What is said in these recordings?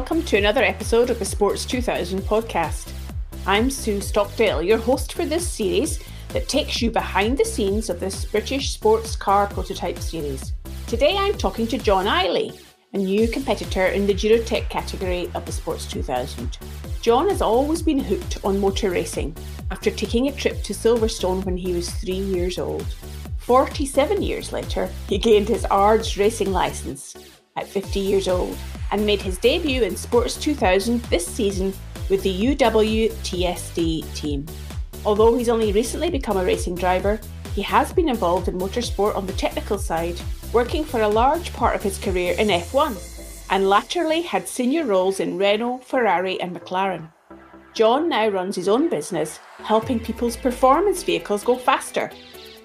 Welcome to another episode of the Sports 2000 podcast. I'm Sue Stockdale, your host for this series that takes you behind the scenes of this British sports car prototype series. Today I'm talking to John Iley, a new competitor in the Duratec category of the Sports 2000. John has always been hooked on motor racing after taking a trip to Silverstone when he was three years old. 47 years later, he gained his ARDS racing licence at 50 years old and made his debut in Sports 2000 this season with the UW TSD team. Although he's only recently become a racing driver, he has been involved in motorsport on the technical side, working for a large part of his career in F1, and latterly had senior roles in Renault, Ferrari, and McLaren. John now runs his own business, helping people's performance vehicles go faster,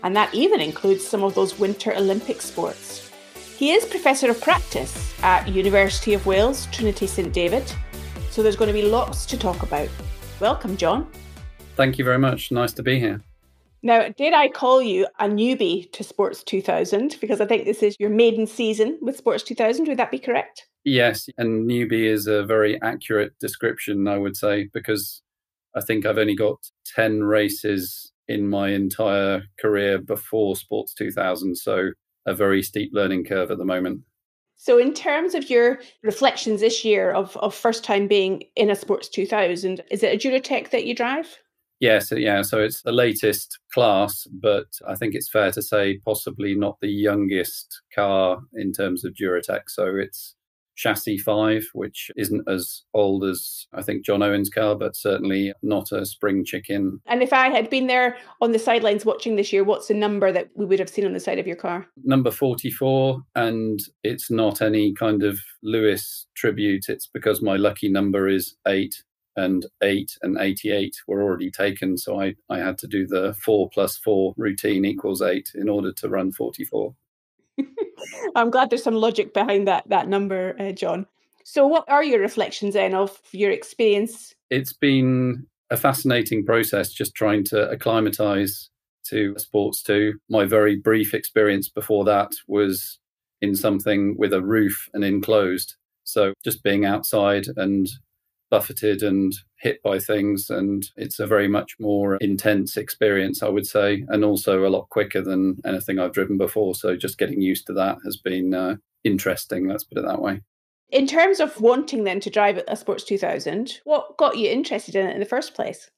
and that even includes some of those Winter Olympic sports. He is Professor of Practice at University of Wales, Trinity St David, so there's going to be lots to talk about. Welcome, John. Thank you very much. Nice to be here. Now, did I call you a newbie to Sports 2000? Because I think this is your maiden season with Sports 2000. Would that be correct? Yes, and newbie is a very accurate description, I would say, because I think I've only got 10 races in my entire career before Sports 2000. So a very steep learning curve at the moment. So, in terms of your reflections this year of, of first time being in a Sports 2000, is it a Duratec that you drive? Yes, yeah. So it's the latest class, but I think it's fair to say possibly not the youngest car in terms of Duratec. So it's chassis five, which isn't as old as I think John Owen's car, but certainly not a spring chicken. And if I had been there on the sidelines watching this year, what's the number that we would have seen on the side of your car? Number 44. And it's not any kind of Lewis tribute. It's because my lucky number is eight and 8 and 88 were already taken. So I, I had to do the 4 plus 4 routine equals 8 in order to run 44. I'm glad there's some logic behind that that number, uh, John. So, what are your reflections then of your experience? It's been a fascinating process just trying to acclimatize to Sports 2. My very brief experience before that was in something with a roof and enclosed. So, just being outside and buffeted and hit by things. And it's a very much more intense experience, I would say, and also a lot quicker than anything I've driven before. So just getting used to that has been uh, interesting, let's put it that way. In terms of wanting then to drive a Sports 2000, what got you interested in it in the first place?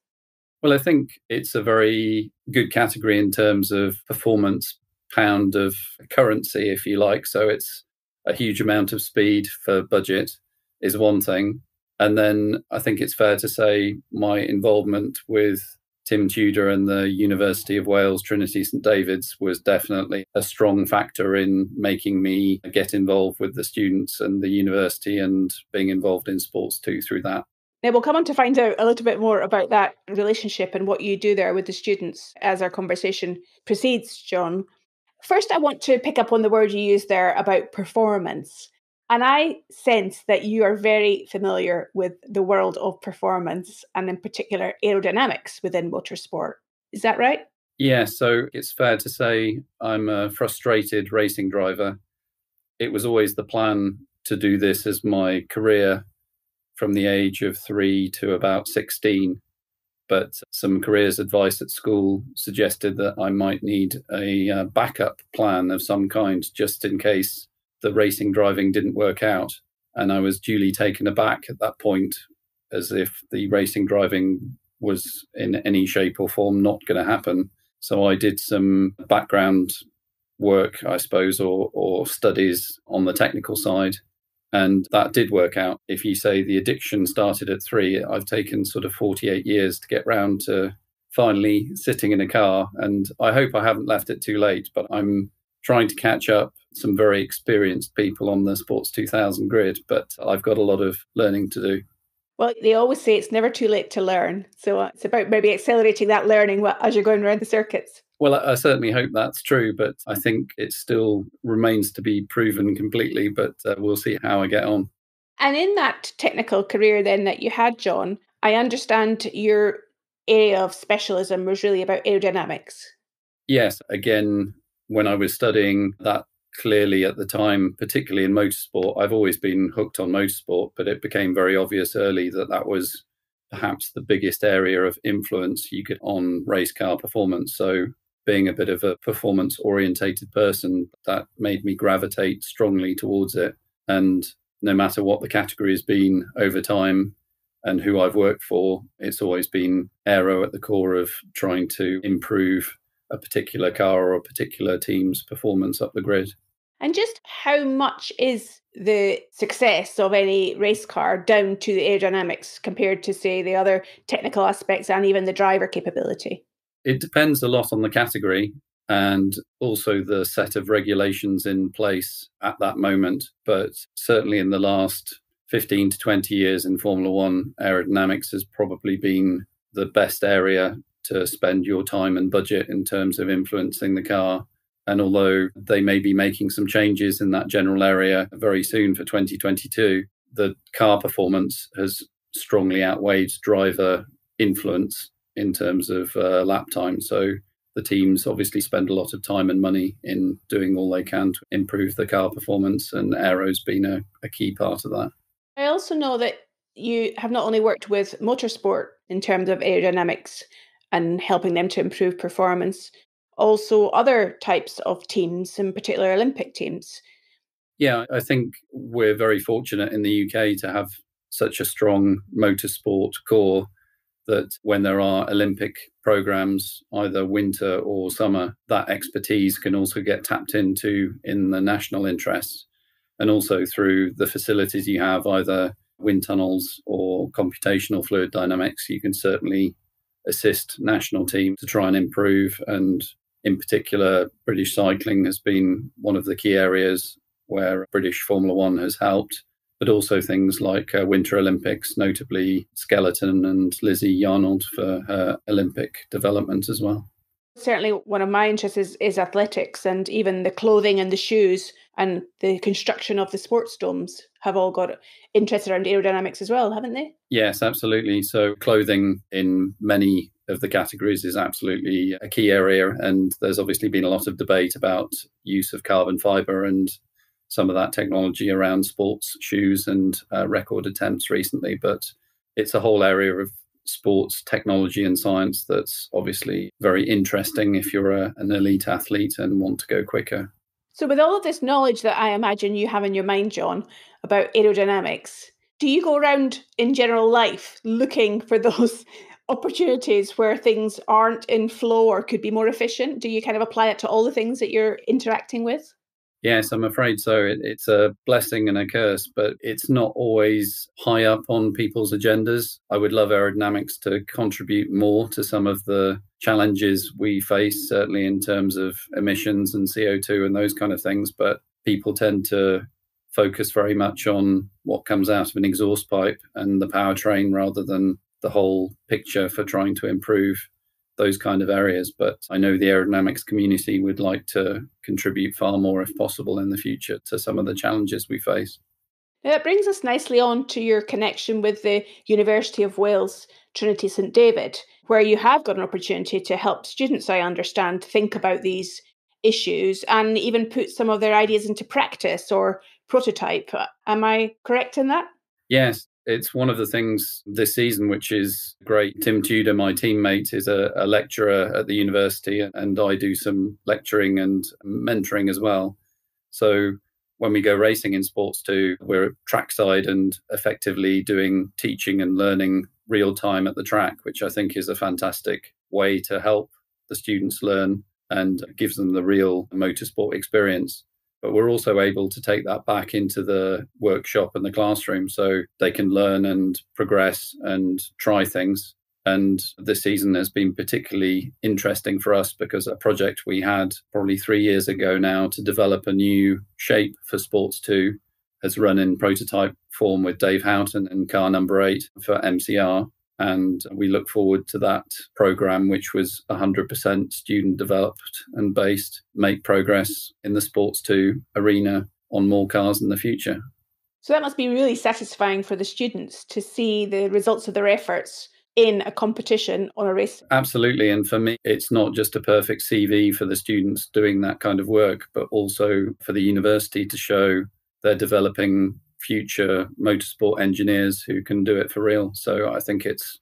Well, I think it's a very good category in terms of performance pound of currency, if you like. So it's a huge amount of speed for budget is one thing. And then I think it's fair to say my involvement with Tim Tudor and the University of Wales Trinity St David's was definitely a strong factor in making me get involved with the students and the university and being involved in Sports 2 through that. Now, we'll come on to find out a little bit more about that relationship and what you do there with the students as our conversation proceeds, John. First, I want to pick up on the word you used there about performance. And I sense that you are very familiar with the world of performance and, in particular, aerodynamics within motorsport. Is that right? Yeah, so it's fair to say I'm a frustrated racing driver. It was always the plan to do this as my career from the age of three to about 16. But some careers advice at school suggested that I might need a uh, backup plan of some kind just in case the racing driving didn't work out. And I was duly taken aback at that point, as if the racing driving was in any shape or form not going to happen. So I did some background work, I suppose, or, or studies on the technical side. And that did work out. If you say the addiction started at three, I've taken sort of 48 years to get round to finally sitting in a car. And I hope I haven't left it too late, but I'm trying to catch up some very experienced people on the Sports 2000 grid, but I've got a lot of learning to do. Well, they always say it's never too late to learn. So uh, it's about maybe accelerating that learning as you're going around the circuits. Well, I certainly hope that's true, but I think it still remains to be proven completely, but uh, we'll see how I get on. And in that technical career then that you had, John, I understand your area of specialism was really about aerodynamics. Yes, again, when I was studying that clearly at the time, particularly in motorsport, I've always been hooked on motorsport, but it became very obvious early that that was perhaps the biggest area of influence you get on race car performance. So, being a bit of a performance orientated person, that made me gravitate strongly towards it. And no matter what the category has been over time and who I've worked for, it's always been aero at the core of trying to improve a particular car or a particular team's performance up the grid. And just how much is the success of any race car down to the aerodynamics compared to, say, the other technical aspects and even the driver capability? It depends a lot on the category and also the set of regulations in place at that moment. But certainly in the last 15 to 20 years in Formula One, aerodynamics has probably been the best area to spend your time and budget in terms of influencing the car and although they may be making some changes in that general area very soon for 2022, the car performance has strongly outweighed driver influence in terms of uh, lap time. So the teams obviously spend a lot of time and money in doing all they can to improve the car performance, and Aero's been a, a key part of that. I also know that you have not only worked with motorsport in terms of aerodynamics and helping them to improve performance, also other types of teams, in particular Olympic teams? Yeah, I think we're very fortunate in the UK to have such a strong motorsport core that when there are Olympic programs, either winter or summer, that expertise can also get tapped into in the national interests. And also through the facilities you have, either wind tunnels or computational fluid dynamics, you can certainly assist national teams to try and improve and in particular, British cycling has been one of the key areas where British Formula One has helped, but also things like uh, Winter Olympics, notably Skeleton and Lizzie Yarnold for her Olympic development as well. Certainly, one of my interests is, is athletics, and even the clothing and the shoes and the construction of the sports domes have all got interest around aerodynamics as well, haven't they? Yes, absolutely. So, clothing in many of the categories is absolutely a key area. And there's obviously been a lot of debate about use of carbon fiber and some of that technology around sports shoes and uh, record attempts recently. But it's a whole area of sports technology and science that's obviously very interesting if you're a, an elite athlete and want to go quicker. So, with all of this knowledge that I imagine you have in your mind, John, about aerodynamics, do you go around in general life looking for those opportunities where things aren't in flow or could be more efficient? Do you kind of apply it to all the things that you're interacting with? Yes, I'm afraid so. It, it's a blessing and a curse, but it's not always high up on people's agendas. I would love aerodynamics to contribute more to some of the challenges we face, certainly in terms of emissions and CO2 and those kind of things. But people tend to focus very much on what comes out of an exhaust pipe and the powertrain rather than the whole picture for trying to improve those kind of areas. But I know the aerodynamics community would like to contribute far more, if possible, in the future to some of the challenges we face. Now, that brings us nicely on to your connection with the University of Wales, Trinity St David, where you have got an opportunity to help students, I understand, think about these issues and even put some of their ideas into practice or prototype. Am I correct in that? Yes, it's one of the things this season which is great. Tim Tudor, my teammate, is a, a, lecturer at the university, and I do some lecturing and mentoring as well. So when we go racing in Sports 2, we're trackside and effectively doing teaching and learning real time at the track, which I think is a fantastic way to help the students learn and gives them the real motorsport experience but we're also able to take that back into the workshop and the classroom so they can learn and progress and try things. And this season has been particularly interesting for us because a project we had probably three years ago now to develop a new shape for Sports 2 has run in prototype form with Dave Houghton and car number eight for MCR. And we look forward to that program, which was 100% student developed and based, make progress in the Sports 2 arena on more cars in the future. So that must be really satisfying for the students to see the results of their efforts in a competition on a race. Absolutely. And for me, it's not just a perfect CV for the students doing that kind of work, but also for the university to show they're developing future motorsport engineers who can do it for real. So I think it's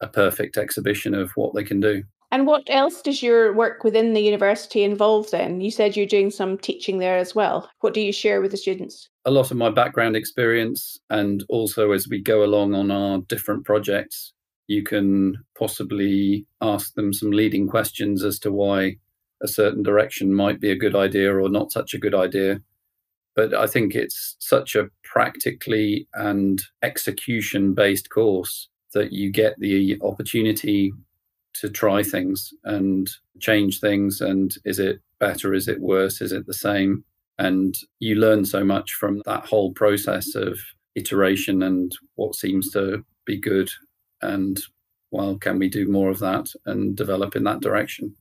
a perfect exhibition of what they can do. And what else does your work within the university involve then? You said you're doing some teaching there as well. What do you share with the students? A lot of my background experience, and also as we go along on our different projects, you can possibly ask them some leading questions as to why a certain direction might be a good idea or not such a good idea. But I think it's such a practically and execution based course that you get the opportunity to try things and change things. And is it better? Is it worse? Is it the same? And you learn so much from that whole process of iteration and what seems to be good. And well, can we do more of that and develop in that direction?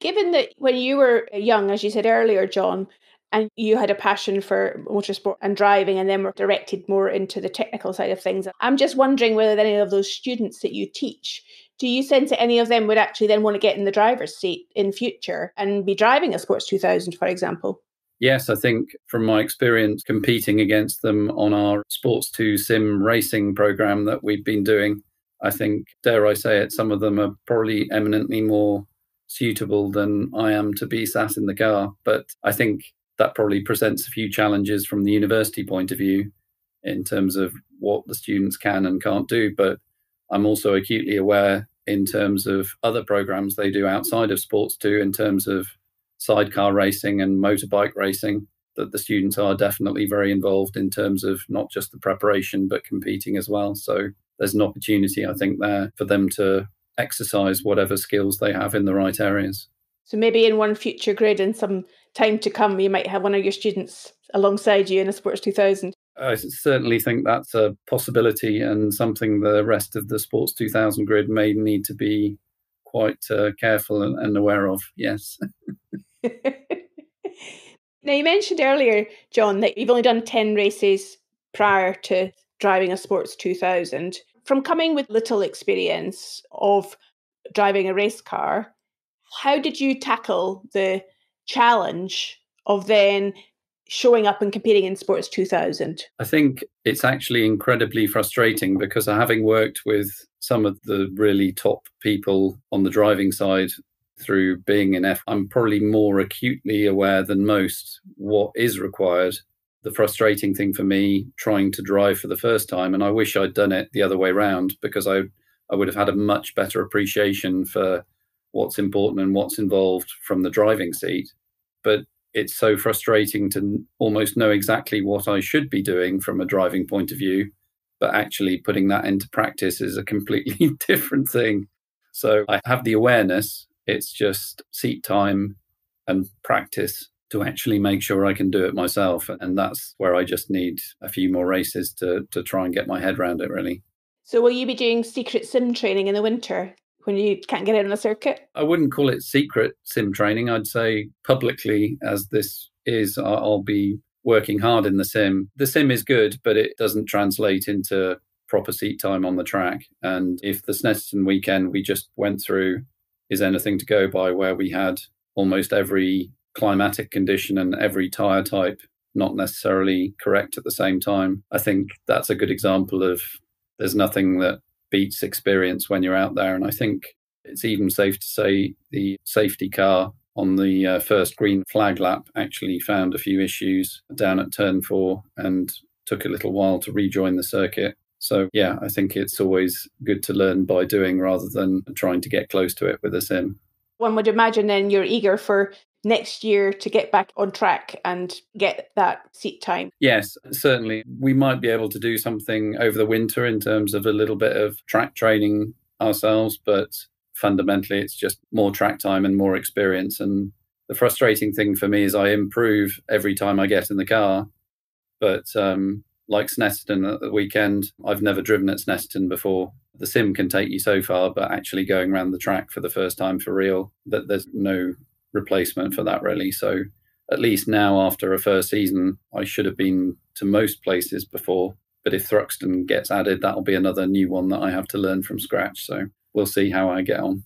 Given that when you were young, as you said earlier, John, and you had a passion for motorsport and driving and then were directed more into the technical side of things. I'm just wondering whether any of those students that you teach, do you sense that any of them would actually then want to get in the driver's seat in future and be driving a Sports 2000, for example? Yes, I think from my experience competing against them on our Sports 2 sim racing program that we've been doing, I think, dare I say it, some of them are probably eminently more suitable than I am to be sat in the car. But I think that probably presents a few challenges from the university point of view in terms of what the students can and can't do. But I'm also acutely aware in terms of other programs they do outside of Sports 2, in terms of sidecar racing and motorbike racing, that the students are definitely very involved in terms of not just the preparation, but competing as well. So there's an opportunity, I think, there for them to exercise whatever skills they have in the right areas. So maybe in one future grid in some time to come, you might have one of your students alongside you in a Sports 2000. I certainly think that's a possibility and something the rest of the Sports 2000 grid may need to be quite uh, careful and, and aware of. Yes. now, you mentioned earlier, John, that you've only done 10 races prior to driving a Sports 2000. From coming with little experience of driving a race car, how did you tackle the challenge of then showing up and competing in Sports 2000? I think it's actually incredibly frustrating because having worked with some of the really top people on the driving side through being in F, I'm probably more acutely aware than most what is required. The frustrating thing for me trying to drive for the first time, and I wish I'd done it the other way around because I, I would have had a much better appreciation for what's important and what's involved from the driving seat. But it's so frustrating to almost know exactly what I should be doing from a driving point of view, but actually putting that into practice is a completely different thing. So I have the awareness, it's just seat time and practice to actually make sure I can do it myself. And that's where I just need a few more races to, to try and get my head around it, really. So, will you be doing secret sim training in the winter? When you can't get out on the circuit? I wouldn't call it secret sim training. I'd say publicly, as this is, I'll be working hard in the sim. The sim is good, but it doesn't translate into proper seat time on the track. And if the Snetterton weekend we just went through is anything to go by, where we had almost every climatic condition and every tyre type not necessarily correct at the same time, I think that's a good example of there's nothing that beats experience when you're out there. And I think it's even safe to say the safety car on the uh, first green flag lap actually found a few issues down at turn four and took a little while to rejoin the circuit. So, yeah, I think it's always good to learn by doing rather than trying to get close to it with a sim. One would imagine then you're eager for next year to get back on track and get that seat time? Yes, certainly. We might be able to do something over the winter in terms of a little bit of track training ourselves, but fundamentally it's just more track time and more experience. And the frustrating thing for me is I improve every time I get in the car. But um, like Snetterton at the weekend, I've never driven at Snetterton before. The sim can take you so far, but actually going around the track for the first time for real, that there's no replacement for that, really. So at least now, after a first season, I should have been to most places before. But if Thruxton gets added, that'll be another new one that I have to learn from scratch. So we'll see how I get on.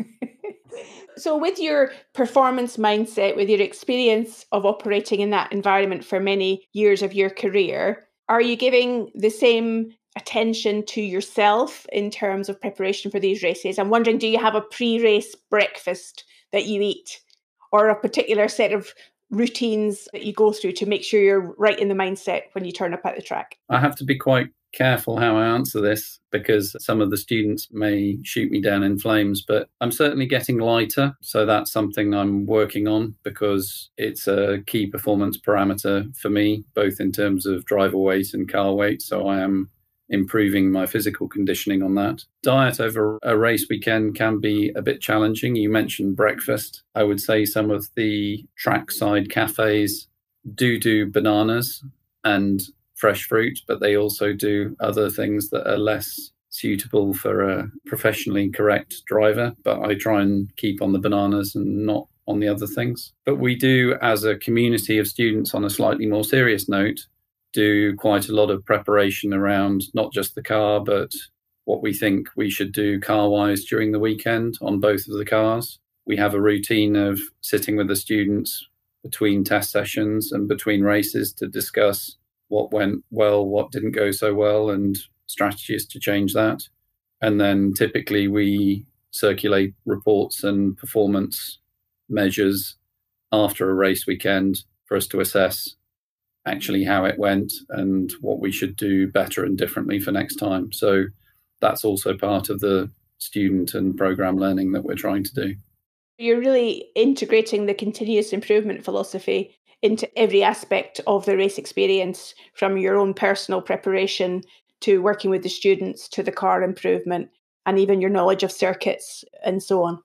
so, with your performance mindset, with your experience of operating in that environment for many years of your career, are you giving the same attention to yourself in terms of preparation for these races? I'm wondering, do you have a pre race breakfast that you eat or a particular set of routines that you go through to make sure you're right in the mindset when you turn up at the track? I have to be quite careful how I answer this because some of the students may shoot me down in flames, but I'm certainly getting lighter. So that's something I'm working on because it's a key performance parameter for me, both in terms of driver weight and car weight. So I am improving my physical conditioning on that. Diet over a race weekend can be a bit challenging. You mentioned breakfast. I would say some of the trackside cafes do do bananas and fresh fruit, but they also do other things that are less suitable for a professionally correct driver. But I try and keep on the bananas and not on the other things. But we do, as a community of students, on a slightly more serious note, do quite a lot of preparation around not just the car, but what we think we should do car wise during the weekend on both of the cars. We have a routine of sitting with the students between test sessions and between races to discuss what went well, what didn't go so well, and strategies to change that. And then typically we circulate reports and performance measures after a race weekend for us to assess actually how it went and what we should do better and differently for next time. So that's also part of the student and program learning that we're trying to do. You're really integrating the continuous improvement philosophy into every aspect of the race experience from your own personal preparation to working with the students to the car improvement and even your knowledge of circuits and so on.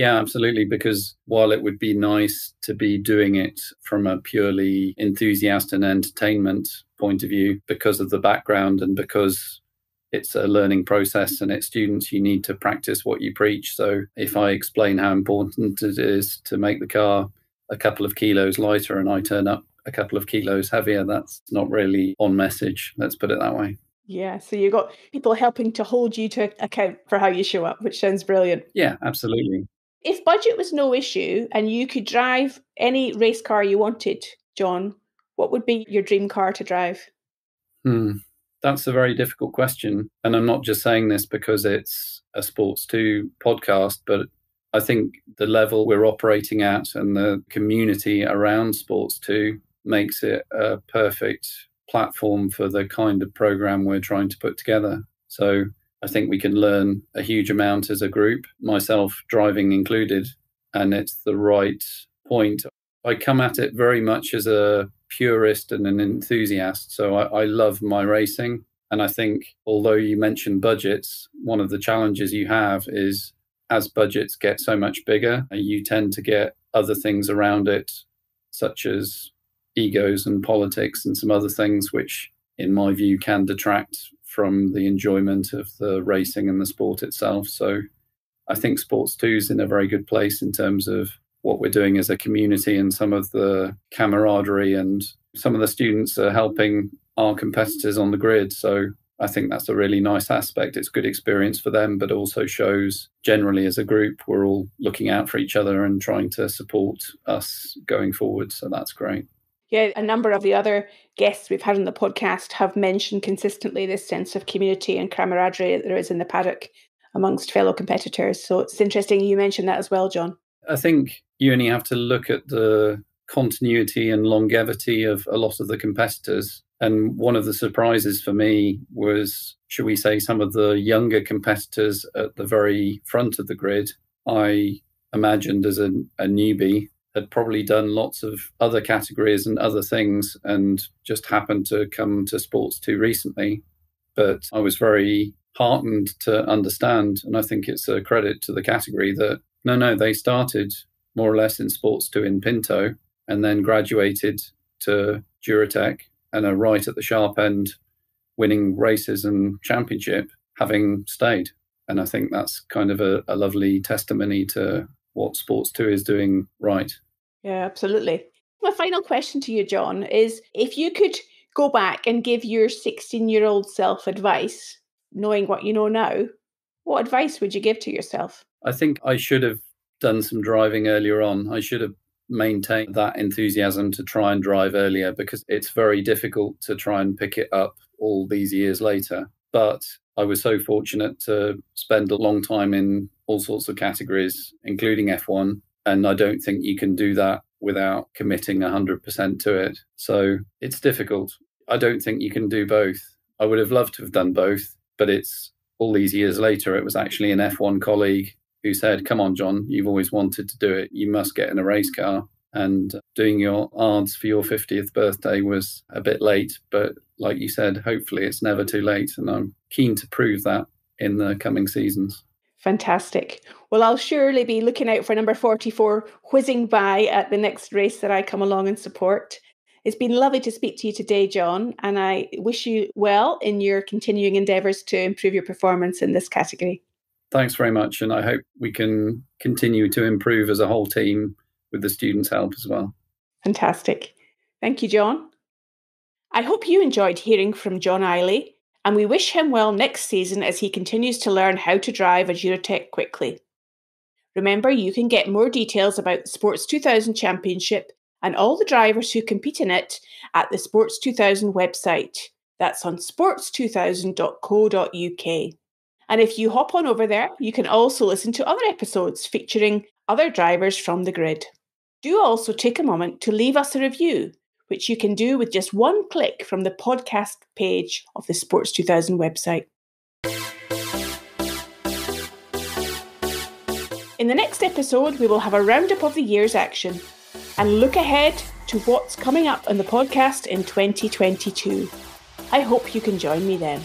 Yeah, absolutely. Because while it would be nice to be doing it from a purely enthusiast and entertainment point of view, because of the background and because it's a learning process and it's students, you need to practice what you preach. So if I explain how important it is to make the car a couple of kilos lighter and I turn up a couple of kilos heavier, that's not really on message. Let's put it that way. Yeah, so you've got people helping to hold you to account for how you show up, which sounds brilliant. Yeah, absolutely. If budget was no issue and you could drive any race car you wanted, John, what would be your dream car to drive? Hmm. That's a very difficult question. And I'm not just saying this because it's a Sports 2 podcast, but I think the level we're operating at and the community around Sports 2 makes it a perfect platform for the kind of program we're trying to put together. So I think we can learn a huge amount as a group, myself driving included, and it's the right point. I come at it very much as a purist and an enthusiast. So I, I love my racing. And I think, although you mentioned budgets, one of the challenges you have is as budgets get so much bigger, you tend to get other things around it, such as egos and politics and some other things, which, in my view, can detract from the enjoyment of the racing and the sport itself. So I think Sports 2 is in a very good place in terms of what we're doing as a community and some of the camaraderie and some of the students are helping our competitors on the grid. So I think that's a really nice aspect. It's good experience for them, but also shows generally as a group, we're all looking out for each other and trying to support us going forward. So that's great. Yeah, a number of the other guests we've had on the podcast have mentioned consistently this sense of community and camaraderie that there is in the paddock amongst fellow competitors. So it's interesting you mentioned that as well, John. I think you only have to look at the continuity and longevity of a lot of the competitors. And one of the surprises for me was, should we say, some of the younger competitors at the very front of the grid. I imagined as a, a newbie had probably done lots of other categories and other things and just happened to come to sports 2 recently. But I was very heartened to understand, and I think it's a credit to the category that no, no, they started more or less in sports 2 in Pinto and then graduated to Duratec and are right at the sharp end, winning races and championship, having stayed. And I think that's kind of a, a lovely testimony to what Sports 2 is doing right. Yeah, absolutely. My final question to you, John, is if you could go back and give your 16 year old self advice, knowing what you know now, what advice would you give to yourself? I think I should have done some driving earlier on. I should have maintained that enthusiasm to try and drive earlier because it's very difficult to try and pick it up all these years later. But I was so fortunate to spend a long time in all sorts of categories, including F1. And I don't think you can do that without committing 100% to it. So it's difficult. I don't think you can do both. I would have loved to have done both, but it's all these years later, it was actually an F1 colleague who said, Come on, John, you've always wanted to do it. You must get in a race car. And doing your ARDS for your 50th birthday was a bit late, but like you said, hopefully it's never too late. And I'm keen to prove that in the coming seasons. Fantastic. Well, I'll surely be looking out for number 44 whizzing by at the next race that I come along and support. It's been lovely to speak to you today, John, and I wish you well in your continuing endeavours to improve your performance in this category. Thanks very much, and I hope we can continue to improve as a whole team with the students' help as well. Fantastic. Thank you, John. I hope you enjoyed hearing from John Iley and we wish him well next season as he continues to learn how to drive a Duratec quickly. Remember, you can get more details about the Sports 2000 Championship and all the drivers who compete in it at the Sports 2000 website. That's on sports2000.co.uk. And if you hop on over there, you can also listen to other episodes featuring other drivers from the grid. Do also take a moment to leave us a review which you can do with just one click from the podcast page of the Sports 2000 website. In the next episode, we will have a roundup of the year's action and look ahead to what's coming up on the podcast in 2022. I hope you can join me then.